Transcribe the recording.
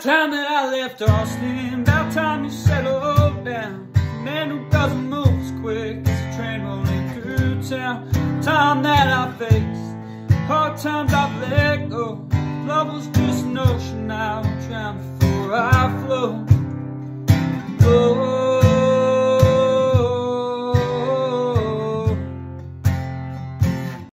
About time that I left Austin, about time you settled down. Man who doesn't move as quick as a train rolling through town. Time that I faced, hard times I've let go.